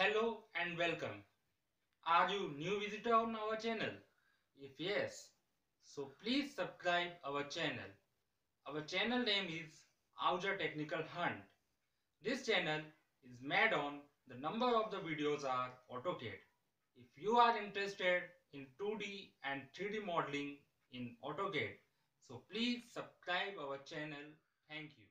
Hello and welcome. Are you new visitor on our channel? If yes, so please subscribe our channel. Our channel name is Ahuja Technical Hant. This channel is made on the number of the videos are AutoCAD. If you are interested in 2D and 3D modeling in AutoCAD, so please subscribe our channel. Thank you.